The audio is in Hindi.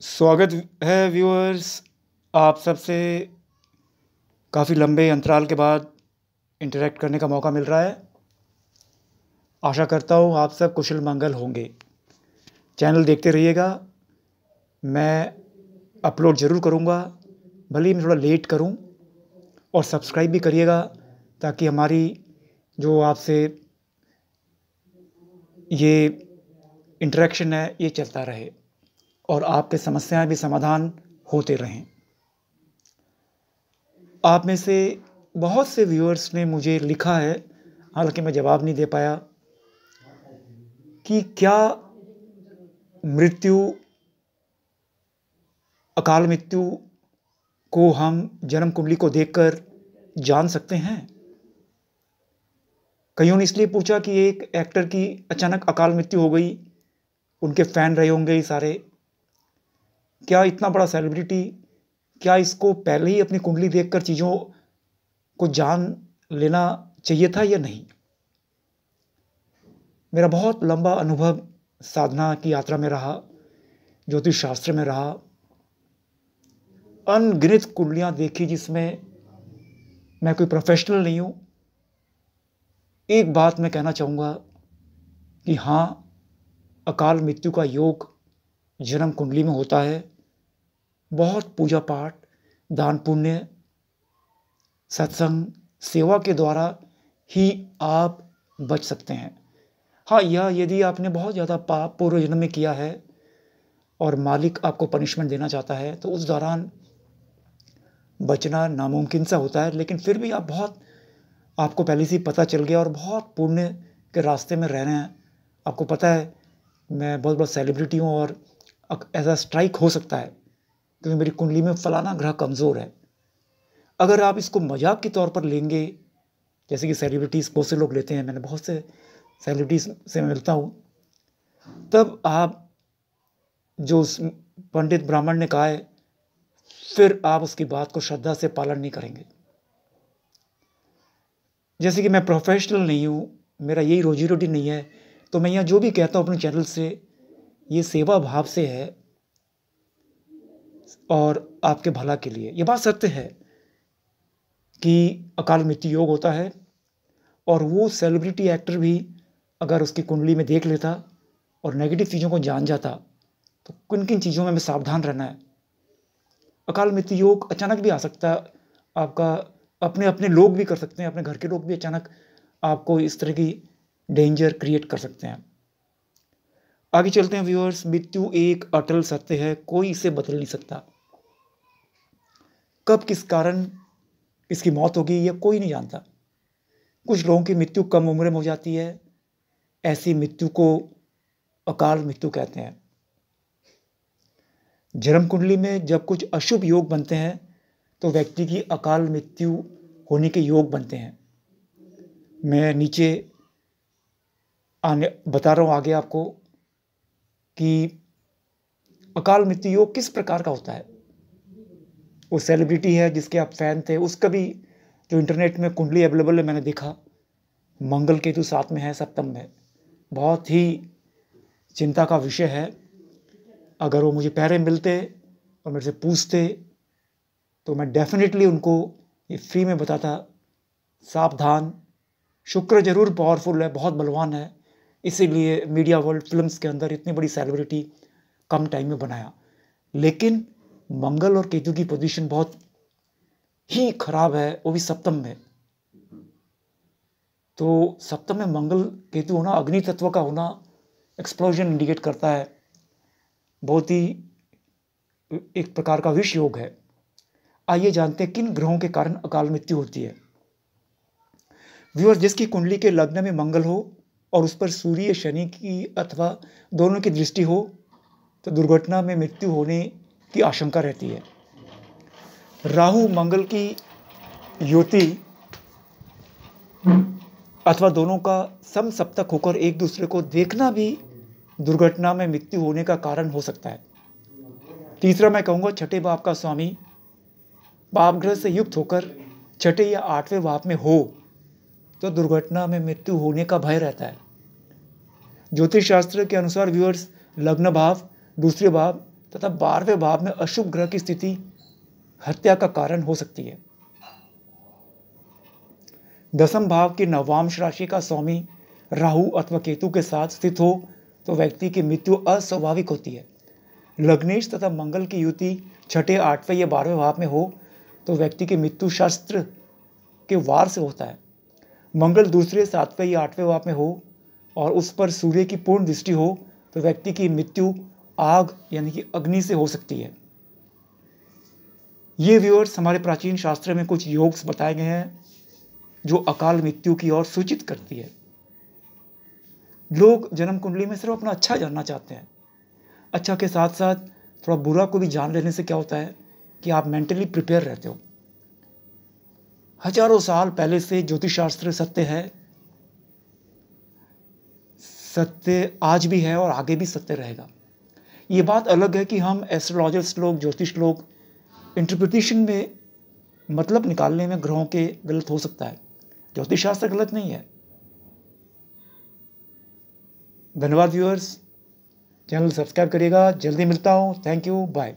स्वागत है व्यूअर्स आप सबसे काफ़ी लंबे अंतराल के बाद इंटरेक्ट करने का मौका मिल रहा है। आशा करता हूँ आप सब कुशल मंगल होंगे। चैनल देखते रहिएगा। मैं अपलोड ज़रूर करूँगा। भले ही मैं थोड़ा लेट करूँ। और सब्सक्राइब भी करिएगा ताकि हमारी जो आपसे ये इंटरेक्शन है, ये चलता रहे। और आपके समस्याएँ भी समाधान होते रहें। आप में से बहुत से व्यूअर्स ने मुझे लिखा है, हालाँकि मैं जवाब नहीं दे पाया, कि क्या मृत्यु, अकाल मृत्यु को हम जन्म कुंडली को देखकर जान सकते हैं? कईयों ने इसलिए पूछा कि एक एक्टर की अचानक अकाल मृत्यु हो गई, उनके फ़ैन रहे होंगे सारे। क्या इतना बड़ा सेलिब्रिटी क्या इसको पहले ही अपनी कुंडली देखकर चीज़ों को जान लेना चाहिए था या नहीं? मेरा बहुत लंबा अनुभव साधना की यात्रा में रहा, ज्योतिष शास्त्र में रहा। अनगिनत कुंडलियाँ देखी जिसमें मैं कोई प्रोफेशनल नहीं हूँ। एक बात मैं कहना चाहूँगा कि हाँ अकाल मृत्यु का योग जन्म कुंडली में होता है। बहुत पूजा पाठ, दान पुण्य, सत्संग, सेवा के द्वारा ही आप बच सकते हैं। हाँ यह यदि आपने बहुत ज़्यादा पाप पूर्व जन्म में किया है और मालिक आपको पनिशमेंट देना चाहता है तो उस दौरान बचना नामुमकिन सा होता है, लेकिन फिर भी आप बहुत, आपको पहले से ही पता चल गया और बहुत पुण्य के रास्ते में रह रहे हैं। आपको पता है, मैं बहुत बड़ा सेलिब्रिटी हूँ और ऐसा स्ट्राइक हो सकता है। क्योंकि मेरी कुंडली में फलाना ग्रह कमज़ोर है। अगर आप इसको मज़ाक के तौर पर लेंगे, जैसे कि सेलिब्रिटीज़ बहुत से लोग लेते हैं, मैंने बहुत से सेलिब्रिटीज़ से मिलता हूँ, तब आप जो उस पंडित ब्राह्मण ने कहा है, फिर आप उसकी बात को श्रद्धा से पालन नहीं करेंगे। जैसे कि मैं प्रोफेशनल नहीं हूँ, मेरा यही रोजी रोटी नहीं है तो मैं यहाँ जो भी कहता हूँ अपने चैनल से, ये सेवा भाव से है और आपके भला के लिए। ये बात सत्य है कि अकाल मृत्यु योग होता है और वो सेलिब्रिटी एक्टर भी अगर उसकी कुंडली में देख लेता और नेगेटिव चीज़ों को जान जाता तो किन किन चीज़ों में हमें सावधान रहना है? अकाल मृत्यु योग अचानक भी आ सकता है। आपका अपने अपने लोग भी कर सकते हैं, अपने घर के लोग भी अचानक आपको इस तरह की डेंजर क्रिएट कर सकते हैं। आगे चलते हैं व्यूअर्स मृत्यु एक अटल सत्य है, कोई इसे बदल नहीं सकता। कब, किस कारण इसकी मौत होगी, यह कोई नहीं जानता। कुछ लोगों की मृत्यु कम उम्र में हो जाती है। ऐसी मृत्यु को अकाल मृत्यु कहते हैं। जन्म कुंडली में जब कुछ अशुभ योग बनते हैं तो व्यक्ति की अकाल मृत्यु होने के योग बनते हैं। मैं नीचे आने, बता रहा हूँ आगे आपको कि अकाल मृत्यु योग किस प्रकार का होता है। वो सेलिब्रिटी है जिसके आप फ़ैन थे, उसका भी जो इंटरनेट में कुंडली अवेलेबल है, मैंने देखा। मंगल केतु साथ में है, सप्तम में। बहुत ही चिंता का विषय है। अगर वो मुझे पहरे मिलते और मेरे से पूछते तो मैं डेफिनेटली उनको ये फ्री में बताता। सावधान। शुक्र ज़रूर पावरफुल है, बहुत बलवान है। इसीलिए मीडिया वर्ल्ड फिल्म्स के अंदर इतनी बड़ी सेलिब्रिटी कम टाइम में बनाया। लेकिन मंगल और केतु की पोजीशन बहुत ही खराब है, वो भी सप्तम में। तो सप्तम में मंगल, केतु होना अग्नि तत्व का होना एक्सप्लोजन इंडिकेट करता है। बहुत ही एक प्रकार का विष योग है। आइए जानते हैं किन ग्रहों के कारण अकाल मृत्यु होती है। व्यूअर जिसकी कुंडली के लग्न में मंगल हो और उस पर सूर्य, शनि की अथवा दोनों की दृष्टि हो तो दुर्घटना में मृत्यु होने की आशंका रहती है। राहु, मंगल की युति अथवा दोनों का सम सप्तक होकर एक दूसरे को देखना भी दुर्घटना में मृत्यु होने का कारण हो सकता है। तीसरा मैं कहूँगा, छठे बाप का स्वामी पाप ग्रह से युक्त होकर छठे या आठवें भाव में हो तो दुर्घटना में मृत्यु होने का भय रहता है। ज्योतिष शास्त्र के अनुसार व्यूअर्स लग्न भाव, दूसरे भाव तथा बारहवें भाव में अशुभ ग्रह की स्थिति हत्या का कारण हो सकती है। दसम भाव की नवांश राशि का स्वामी राहु अथवा केतु के साथ स्थित हो तो व्यक्ति की मृत्यु अस्वाभाविक होती है। लग्नेश तथा मंगल की युति छठे, आठवें या बारहवें भाव में हो तो व्यक्ति की मृत्यु शास्त्र के वार से होता है। मंगल दूसरे, सातवें या आठवें भाव में हो और उस पर सूर्य की पूर्ण दृष्टि हो तो व्यक्ति की मृत्यु आग यानी कि अग्नि से हो सकती है। ये व्यूअर्स हमारे प्राचीन शास्त्र में कुछ योग्स बताए गए हैं, जो अकाल मृत्यु की ओर सूचित करती है। लोग जन्म कुंडली में सिर्फ़ अपना अच्छा जानना चाहते हैं। अच्छा के साथ साथ थोड़ा बुरा को भी जान लेने से क्या होता है कि आप मेंटली प्रिपेयर रहते हो। हज़ारों साल पहले से ज्योतिष शास्त्र सत्य है। सत्य आज भी है और आगे भी सत्य रहेगा। ये बात अलग है कि हम एस्ट्रोलॉजर लोग, ज्योतिष लोग इंटरप्रिटेशन में मतलब निकालने में ग्रहों के गलत हो सकता है। ज्योतिष शास्त्र गलत नहीं है। धन्यवाद व्यूअर्स चैनल सब्सक्राइब करिएगा। जल्दी मिलता हूँ। Thank you bye